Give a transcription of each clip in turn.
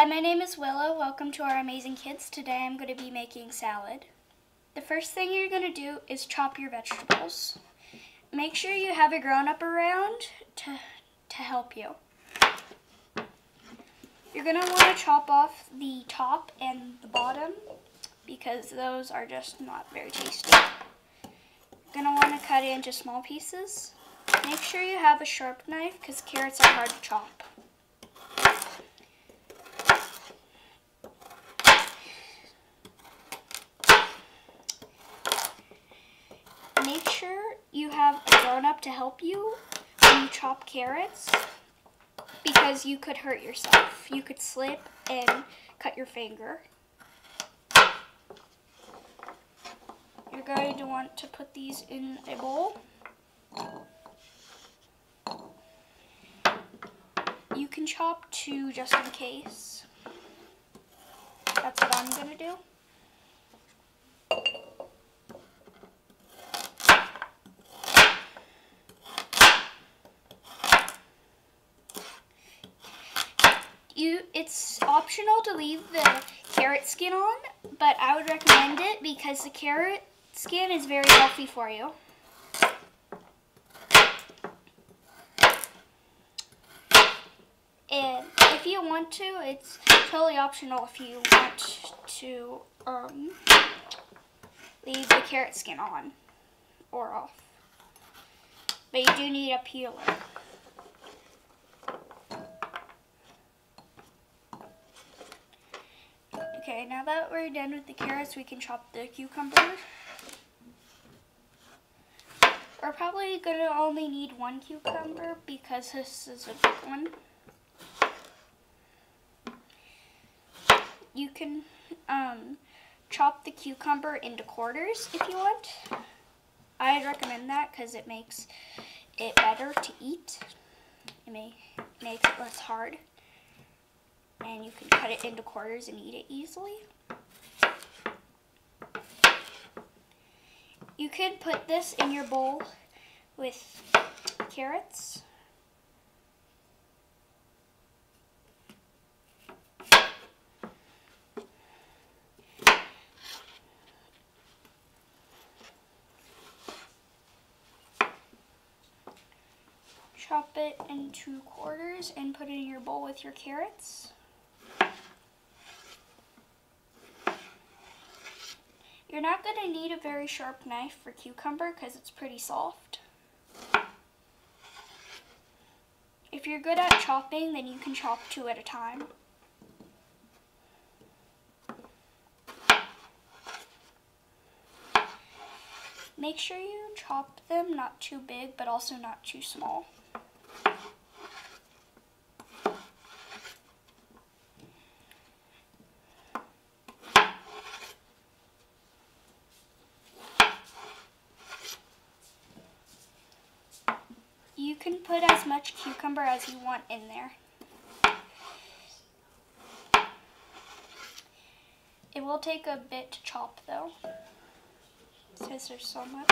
Hi, my name is Willow. Welcome to our Amazing Kids. Today I'm going to be making salad. The first thing you're going to do is chop your vegetables. Make sure you have a grown-up around to, to help you. You're going to want to chop off the top and the bottom because those are just not very tasty. You're going to want to cut it into small pieces. Make sure you have a sharp knife because carrots are hard to chop. Make sure you have a grown-up to help you when you chop carrots because you could hurt yourself. You could slip and cut your finger. You're going to want to put these in a bowl. You can chop two just in case. That's what I'm going to do. You, it's optional to leave the carrot skin on, but I would recommend it because the carrot skin is very healthy for you. And if you want to, it's totally optional if you want to um, leave the carrot skin on or off. But you do need a peeler. Okay, now that we're done with the carrots, we can chop the cucumber. We're probably gonna only need one cucumber because this is a big one. You can um, chop the cucumber into quarters if you want. I'd recommend that because it makes it better to eat. It may make it less hard and you can cut it into quarters and eat it easily. You could put this in your bowl with carrots. Chop it into quarters and put it in your bowl with your carrots. You're not going to need a very sharp knife for cucumber because it's pretty soft. If you're good at chopping, then you can chop two at a time. Make sure you chop them not too big, but also not too small. You can put as much cucumber as you want in there. It will take a bit to chop though, because there's so much.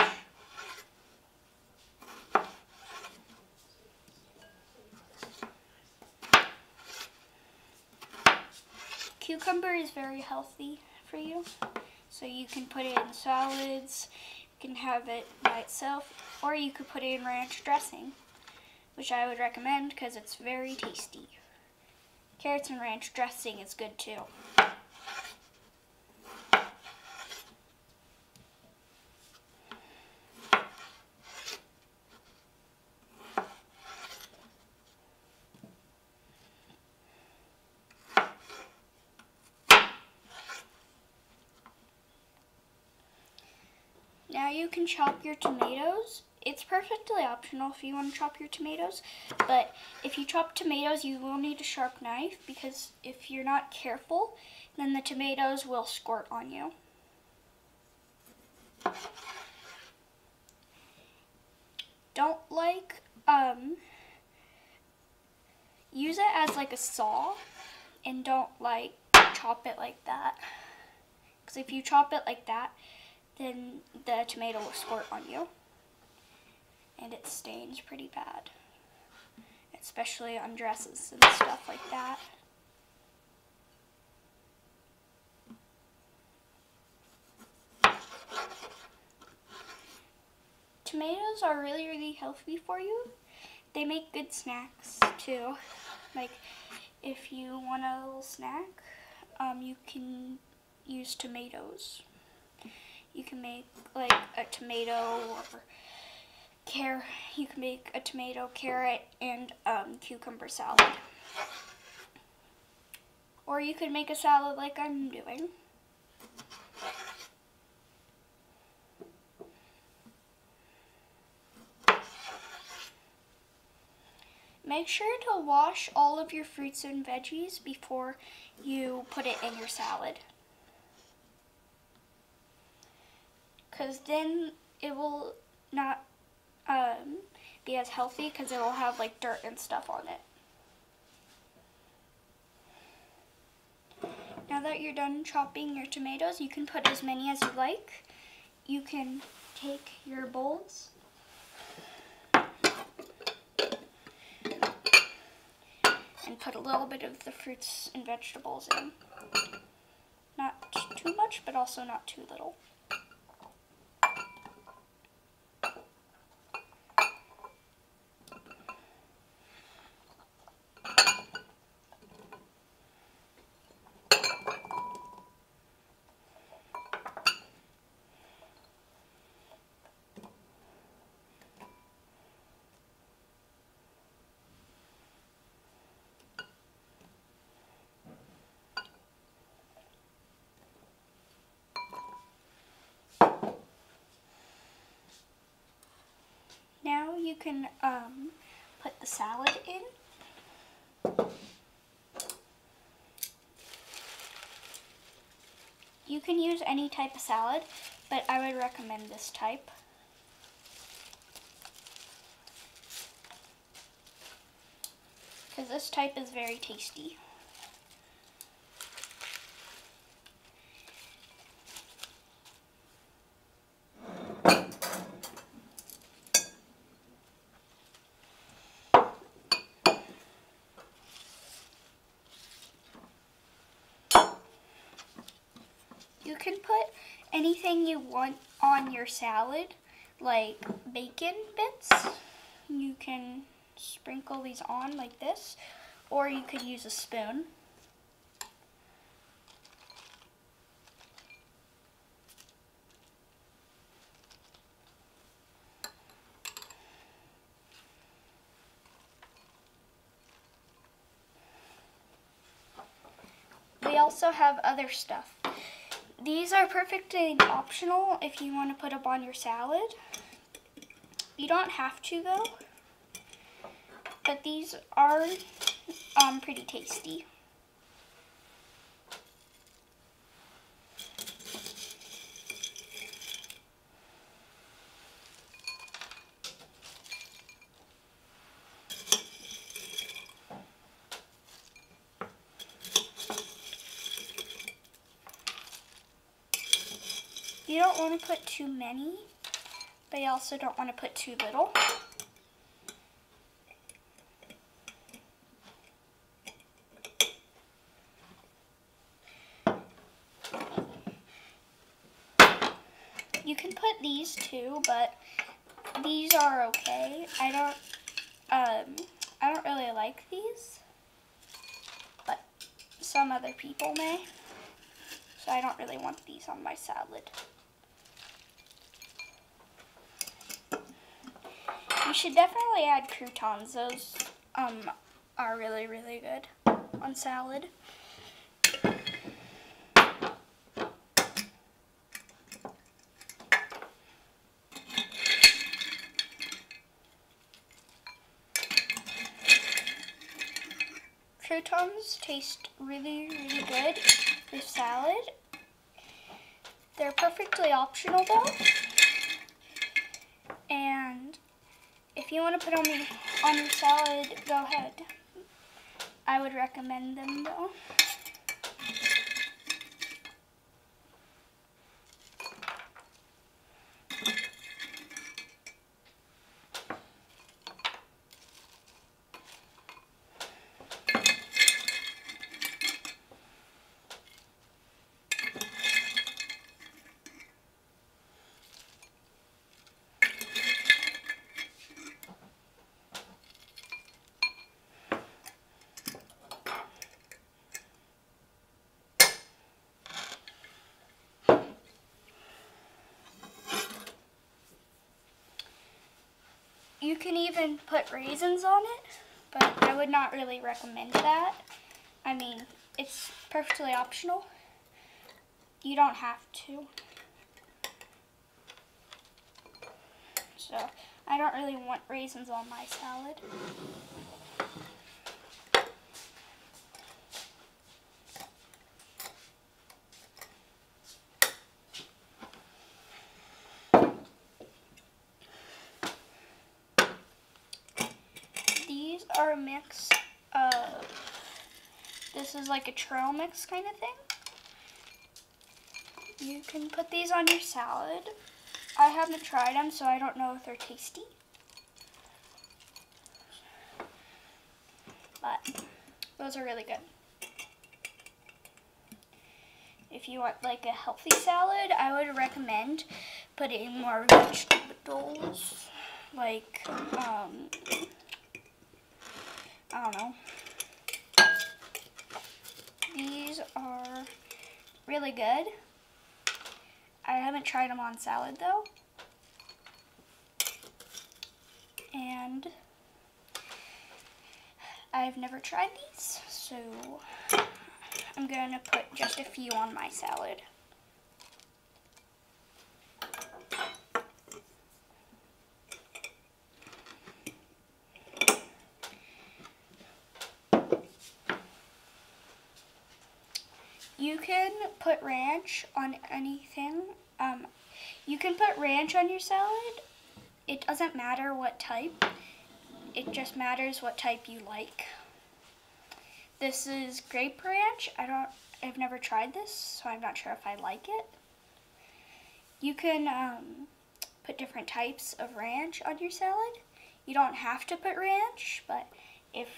Cucumber is very healthy for you, so you can put it in salads, you can have it by itself, or you could put it in ranch dressing, which I would recommend because it's very tasty. Carrots and ranch dressing is good too. Now you can chop your tomatoes. It's perfectly optional if you want to chop your tomatoes, but if you chop tomatoes, you will need a sharp knife because if you're not careful, then the tomatoes will squirt on you. Don't like, um, use it as like a saw and don't like chop it like that. Because if you chop it like that, then the tomato will squirt on you and it stains pretty bad, especially on dresses and stuff like that. Tomatoes are really, really healthy for you. They make good snacks too. Like if you want a little snack, um, you can use tomatoes. You can make like a tomato or carrot. You can make a tomato, carrot, and um, cucumber salad. Or you could make a salad like I'm doing. Make sure to wash all of your fruits and veggies before you put it in your salad. Because then it will not um, be as healthy because it will have like dirt and stuff on it. Now that you're done chopping your tomatoes, you can put as many as you like. You can take your bowls and put a little bit of the fruits and vegetables in. Not too much, but also not too little. Now you can um, put the salad in. You can use any type of salad, but I would recommend this type. Because this type is very tasty. You can put anything you want on your salad, like bacon bits. You can sprinkle these on like this, or you could use a spoon. We also have other stuff. These are perfectly optional if you want to put up on your salad. You don't have to though, but these are um, pretty tasty. You don't want to put too many, but you also don't want to put too little. You can put these too, but these are okay. I don't, um, I don't really like these, but some other people may. So I don't really want these on my salad. You should definitely add croutons. Those um, are really, really good on salad. Croutons taste really, really good with salad. They're perfectly optional though. And if you want to put on, the, on your salad, go ahead. I would recommend them though. You can even put raisins on it, but I would not really recommend that. I mean, it's perfectly optional. You don't have to. So, I don't really want raisins on my salad. These are a mix of, this is like a trail mix kind of thing. You can put these on your salad. I haven't tried them, so I don't know if they're tasty. But those are really good. If you want like a healthy salad, I would recommend putting more vegetables, like, um, I don't know. These are really good. I haven't tried them on salad though. And I've never tried these, so I'm going to put just a few on my salad. You can put ranch on anything. Um, you can put ranch on your salad. It doesn't matter what type. It just matters what type you like. This is grape ranch. I don't, I've never tried this, so I'm not sure if I like it. You can um, put different types of ranch on your salad. You don't have to put ranch, but if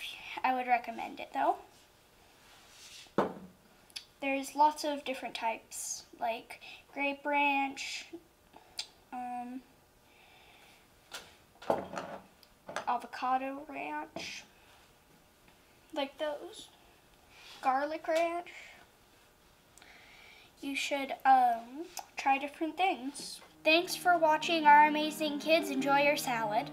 I would recommend it though. There's lots of different types, like grape ranch, um, avocado ranch, like those, garlic ranch. You should um, try different things. Thanks for watching our amazing kids enjoy your salad.